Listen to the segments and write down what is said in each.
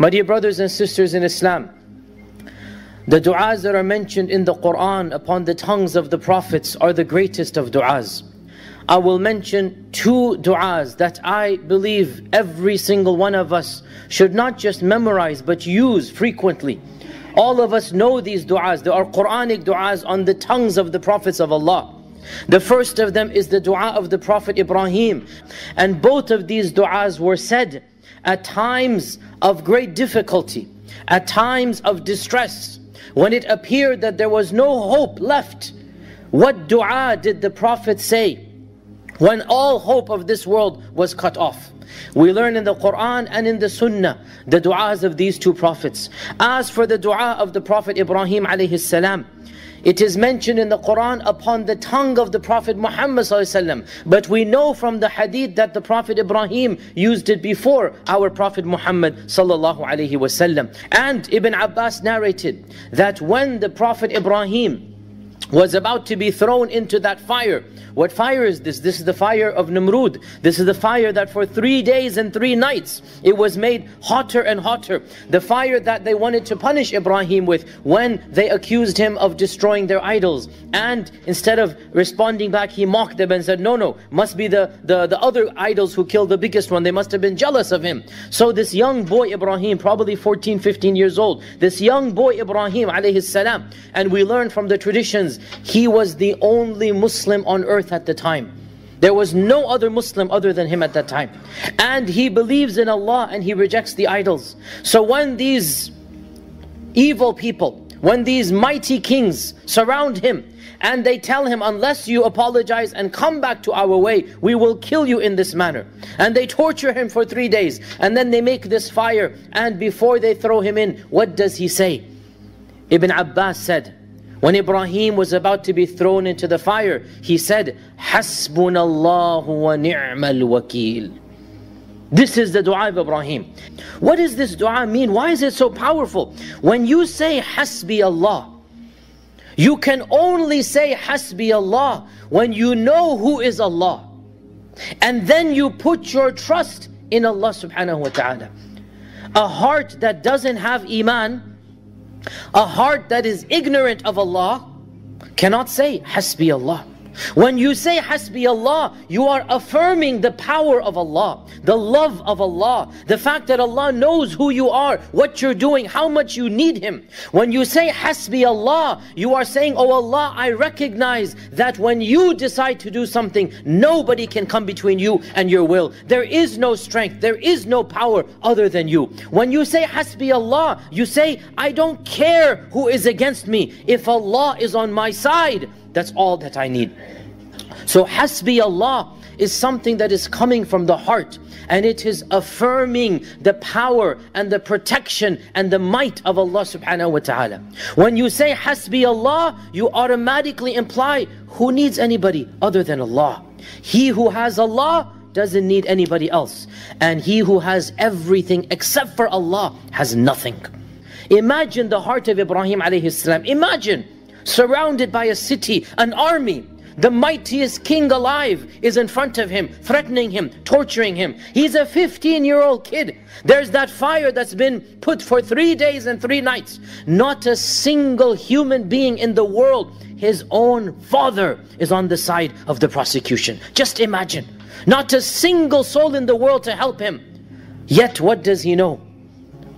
My dear brothers and sisters in Islam, the du'as that are mentioned in the Quran upon the tongues of the prophets are the greatest of du'as. I will mention two du'as that I believe every single one of us should not just memorize but use frequently. All of us know these du'as. There are Quranic du'as on the tongues of the prophets of Allah. The first of them is the dua of the Prophet Ibrahim. And both of these du'as were said at times of great difficulty, at times of distress, when it appeared that there was no hope left. What dua did the Prophet say? when all hope of this world was cut off. We learn in the Quran and in the Sunnah the du'as of these two prophets. As for the du'a of the Prophet Ibrahim alayhi salam, it is mentioned in the Quran upon the tongue of the Prophet Muhammad but we know from the hadith that the Prophet Ibrahim used it before our Prophet Muhammad And Ibn Abbas narrated that when the Prophet Ibrahim was about to be thrown into that fire. What fire is this? This is the fire of Nimrud. This is the fire that for three days and three nights it was made hotter and hotter. The fire that they wanted to punish Ibrahim with when they accused him of destroying their idols. And instead of responding back, he mocked them and said, No, no, must be the, the, the other idols who killed the biggest one. They must have been jealous of him. So this young boy Ibrahim, probably 14, 15 years old, this young boy Ibrahim alayhi salam, and we learn from the traditions he was the only Muslim on earth at the time. There was no other Muslim other than him at that time. And he believes in Allah and he rejects the idols. So when these evil people, when these mighty kings surround him and they tell him, unless you apologize and come back to our way, we will kill you in this manner. And they torture him for three days and then they make this fire and before they throw him in, what does he say? Ibn Abbas said, when Ibrahim was about to be thrown into the fire, he said, Hasbunallahu wa ni'mal wakil. This is the dua of Ibrahim. What does this dua mean? Why is it so powerful? When you say Hasbi Allah, you can only say Hasbi Allah when you know who is Allah. And then you put your trust in Allah subhanahu wa ta'ala. A heart that doesn't have iman a heart that is ignorant of Allah cannot say, Hasbi Allah. When you say Hasbi Allah, you are affirming the power of Allah, the love of Allah, the fact that Allah knows who you are, what you're doing, how much you need Him. When you say Hasbi Allah, you are saying, Oh Allah, I recognize that when you decide to do something, nobody can come between you and your will. There is no strength, there is no power other than you. When you say Hasbi Allah, you say, I don't care who is against me. If Allah is on my side, that's all that I need. So Hasbi Allah is something that is coming from the heart and it is affirming the power and the protection and the might of Allah subhanahu wa ta'ala. When you say Hasbi Allah, you automatically imply who needs anybody other than Allah. He who has Allah doesn't need anybody else. And he who has everything except for Allah has nothing. Imagine the heart of Ibrahim alayhi salam. Imagine surrounded by a city, an army. The mightiest king alive is in front of him, threatening him, torturing him. He's a 15 year old kid. There's that fire that's been put for three days and three nights. Not a single human being in the world, his own father, is on the side of the prosecution. Just imagine. Not a single soul in the world to help him. Yet, what does he know?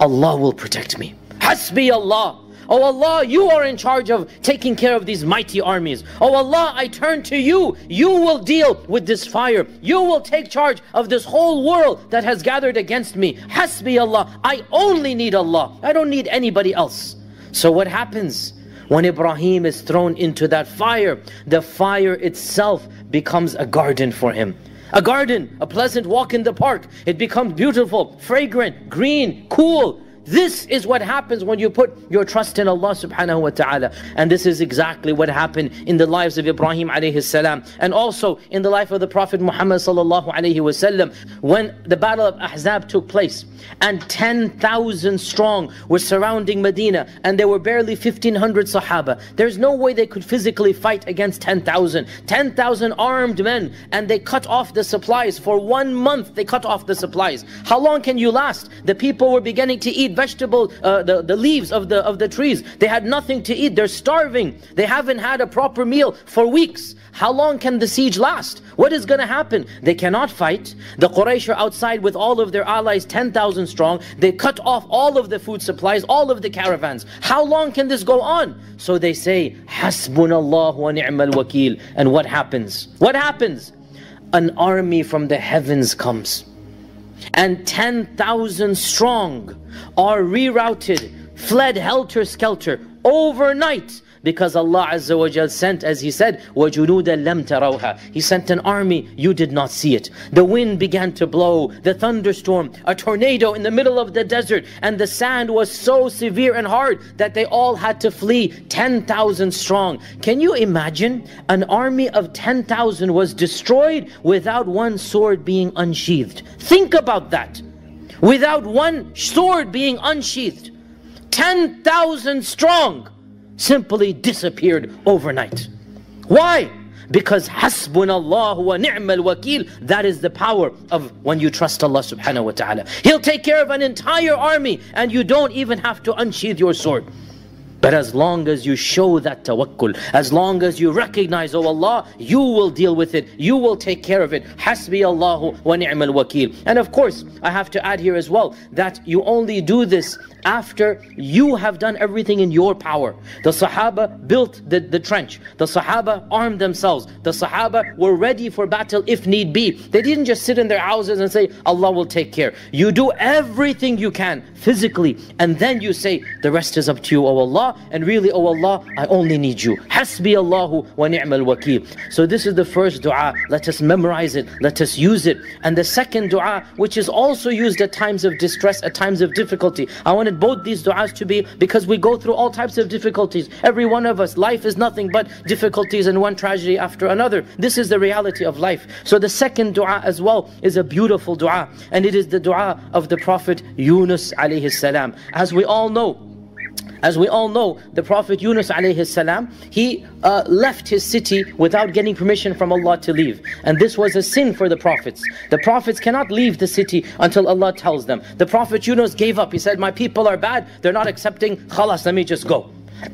Allah will protect me. Hasbi Allah. Oh Allah, you are in charge of taking care of these mighty armies. Oh Allah, I turn to you. You will deal with this fire. You will take charge of this whole world that has gathered against me. Hasbi Allah. I only need Allah. I don't need anybody else. So what happens? When Ibrahim is thrown into that fire, the fire itself becomes a garden for him. A garden, a pleasant walk in the park. It becomes beautiful, fragrant, green, cool. This is what happens when you put your trust in Allah subhanahu wa ta'ala. And this is exactly what happened in the lives of Ibrahim alayhi salam. And also in the life of the Prophet Muhammad sallallahu alayhi wasallam. When the battle of Ahzab took place and 10,000 strong were surrounding Medina and there were barely 1,500 Sahaba. There's no way they could physically fight against 10,000. 10,000 armed men and they cut off the supplies. For one month they cut off the supplies. How long can you last? The people were beginning to eat vegetable, uh, the, the leaves of the, of the trees. They had nothing to eat. They're starving. They haven't had a proper meal for weeks. How long can the siege last? What is going to happen? They cannot fight. The Quraysh are outside with all of their allies, 10,000 strong. They cut off all of the food supplies, all of the caravans. How long can this go on? So they say, Hasbunallah wa ni'mal wakil. And what happens? What happens? An army from the heavens comes. And 10,000 strong are rerouted, fled helter-skelter overnight because Allah Azza wa Jal sent, as He said, وَجُنُودًا لَمْ تَرَوْهَا He sent an army, you did not see it. The wind began to blow, the thunderstorm, a tornado in the middle of the desert, and the sand was so severe and hard that they all had to flee, 10,000 strong. Can you imagine? An army of 10,000 was destroyed without one sword being unsheathed. Think about that. Without one sword being unsheathed. 10,000 strong simply disappeared overnight. Why? Because hasbunallahu wa ni'mal wakil, that is the power of when you trust Allah subhanahu wa ta'ala. He'll take care of an entire army and you don't even have to unsheath your sword. But as long as you show that tawakkul, as long as you recognize, oh Allah, you will deal with it, you will take care of it. Hasbi Allahu wa ni'mal wakil. And of course, I have to add here as well that you only do this after you have done everything in your power. The Sahaba built the, the trench. The Sahaba armed themselves. The Sahaba were ready for battle if need be. They didn't just sit in their houses and say, Allah will take care. You do everything you can physically and then you say, the rest is up to you, O Allah. And really, O Allah, I only need you. Hasbi Allahu wa ni'mal wakil. So this is the first dua. Let us memorize it. Let us use it. And the second dua, which is also used at times of distress, at times of difficulty. I want to both these du'as to be because we go through all types of difficulties. Every one of us, life is nothing but difficulties and one tragedy after another. This is the reality of life. So the second dua as well is a beautiful dua. And it is the dua of the Prophet Yunus alayhi salam. As we all know, as we all know, the Prophet Yunus alayhi salam, he uh, left his city without getting permission from Allah to leave. And this was a sin for the Prophets. The Prophets cannot leave the city until Allah tells them. The Prophet Yunus gave up. He said, my people are bad. They're not accepting. Khalas, let me just go.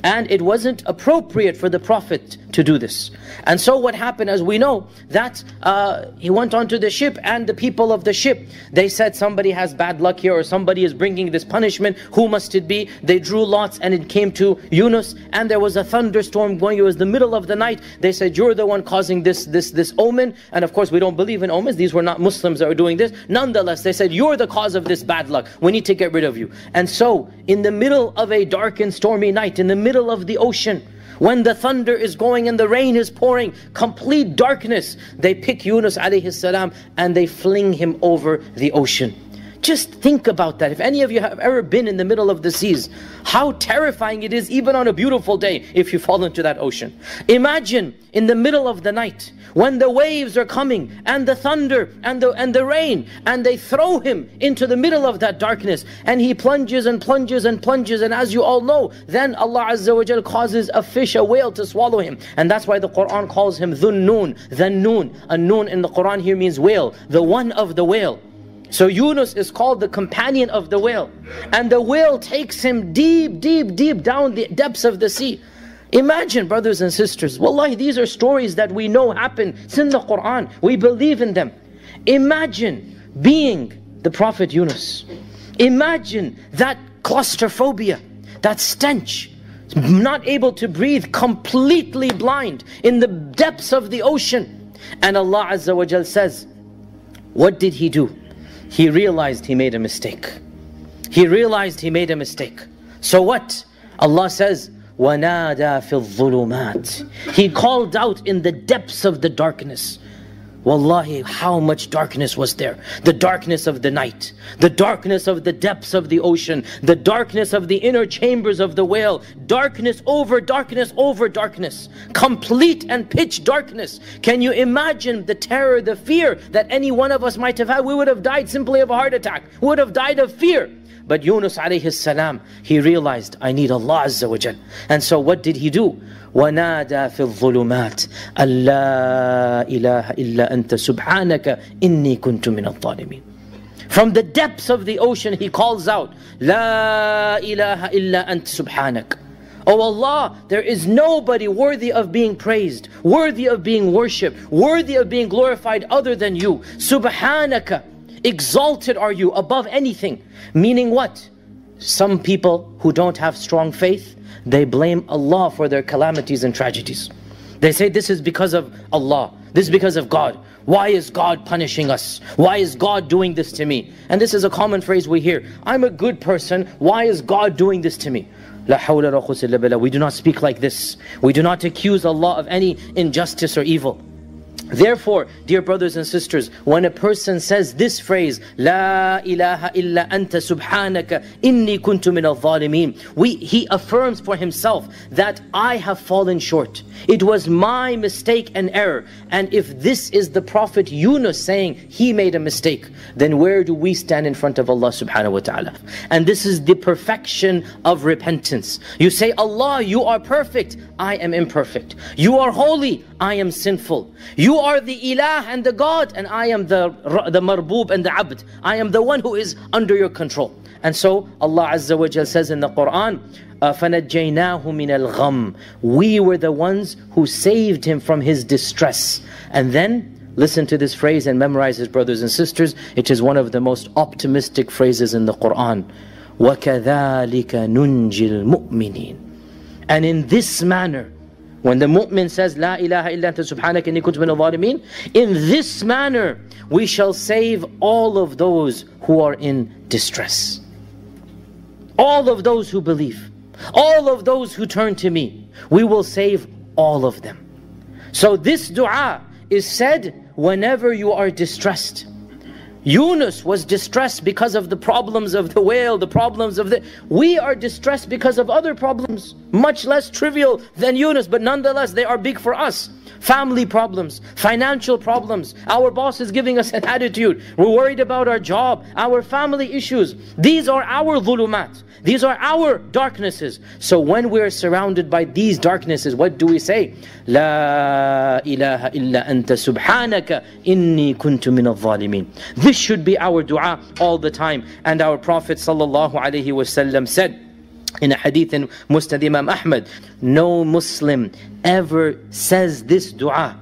And it wasn't appropriate for the Prophet to do this. And so what happened, as we know, that uh, he went onto the ship and the people of the ship, they said somebody has bad luck here or somebody is bringing this punishment. Who must it be? They drew lots and it came to Yunus and there was a thunderstorm going. It was the middle of the night. They said, you're the one causing this, this, this omen. And of course, we don't believe in omens. These were not Muslims that were doing this. Nonetheless, they said, you're the cause of this bad luck. We need to get rid of you. And so, in the middle of a dark and stormy night, in the middle of the ocean, when the thunder is going and the rain is pouring, complete darkness, they pick Yunus alayhi salam and they fling him over the ocean. Just think about that. If any of you have ever been in the middle of the seas, how terrifying it is even on a beautiful day if you fall into that ocean. Imagine in the middle of the night when the waves are coming and the thunder and the, and the rain and they throw him into the middle of that darkness and he plunges and plunges and plunges and as you all know, then Allah Azza wa causes a fish, a whale to swallow him. And that's why the Quran calls him Dhun Noon, the Noon. A Noon in the Quran here means whale, the one of the whale. So Yunus is called the companion of the whale. And the whale takes him deep, deep, deep down the depths of the sea. Imagine, brothers and sisters, wallahi, these are stories that we know happen. It's in the Quran. We believe in them. Imagine being the Prophet Yunus. Imagine that claustrophobia, that stench, not able to breathe, completely blind in the depths of the ocean. And Allah Azza wa says, what did he do? he realized he made a mistake. He realized he made a mistake. So what? Allah says, وَنَادَى فِي الظُّلُمَاتِ He called out in the depths of the darkness. Wallahi, how much darkness was there? The darkness of the night, the darkness of the depths of the ocean, the darkness of the inner chambers of the whale, darkness over darkness over darkness, complete and pitch darkness. Can you imagine the terror, the fear that any one of us might have had? We would have died simply of a heart attack, we would have died of fear. But Yunus alayhi salam, he realized, I need Allah Azza wa Jal. And so what did he do? ونادى في الظلمات أن لا إله إلا أنت سبحانك إني كنت من الظالمين From the depths of the ocean he calls out لا إله إلا أنت سبحانك Oh Allah, there is nobody worthy of being praised, worthy of being worshipped, worthy of being glorified other than you. Subhanaka, exalted are you above anything. Meaning what? Some people who don't have strong faith, they blame Allah for their calamities and tragedies. They say this is because of Allah, this is because of God. Why is God punishing us? Why is God doing this to me? And this is a common phrase we hear. I'm a good person, why is God doing this to me? We do not speak like this. We do not accuse Allah of any injustice or evil. Therefore, dear brothers and sisters, when a person says this phrase, La ilaha illa anta subhanaka inni kuntu min al-zalimin, he affirms for himself that I have fallen short. It was my mistake and error. And if this is the Prophet Yunus saying he made a mistake, then where do we stand in front of Allah subhanahu wa ta'ala? And this is the perfection of repentance. You say, Allah, you are perfect, I am imperfect. You are holy, I am sinful. You are the ilah and the God, and I am the, the marbub and the abd. I am the one who is under your control. And so Allah Azza wa Jal says in the Quran, فَنَجَّيْنَاهُ مِنَ الْغَمِّ We were the ones who saved him from his distress. And then, listen to this phrase and memorize it, brothers and sisters. It is one of the most optimistic phrases in the Quran. وَكَذَلِكَ نُنْجِي الْمُؤْمِنِينَ And in this manner, when the mu'min says, La ilaha illa anta subhanaka inni kuntu in this manner we shall save all of those who are in distress. All of those who believe. All of those who turn to me. We will save all of them. So this dua is said whenever you are distressed. Yunus was distressed because of the problems of the whale, the problems of the... We are distressed because of other problems, much less trivial than Yunus, but nonetheless they are big for us. Family problems, financial problems, our boss is giving us an attitude, we're worried about our job, our family issues. These are our dhulumat. These are our darknesses. So when we're surrounded by these darknesses, what do we say? La ilaha illa anta subhanaka inni kuntu min al-zalimin. This should be our dua all the time. And our Prophet sallallahu alaihi wasallam said, in a hadith in Musnad Imam Ahmad, no Muslim ever says this dua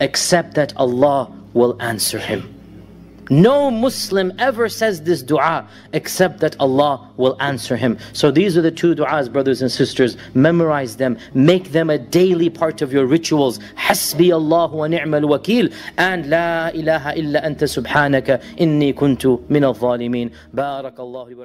except that Allah will answer him. No Muslim ever says this dua except that Allah will answer him. So these are the two du'as, brothers and sisters. Memorize them. Make them a daily part of your rituals. Hasbi Allah wa ni'mal wakil. And La ilaha illa anta subhanaka inni kuntu min al-zalimin. Barakallahu wa